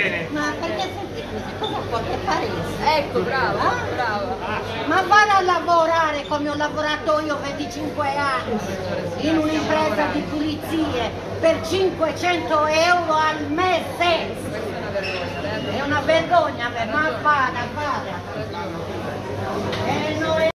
bene. Ma perché senti, cosa può che paresse? Ecco, brava, Ah? brava. Ma vado a lavorare come ho lavorato io 25 anni in un'impresa di pulizie per 500 euro al mese. È una vergogna, ma vada, vada.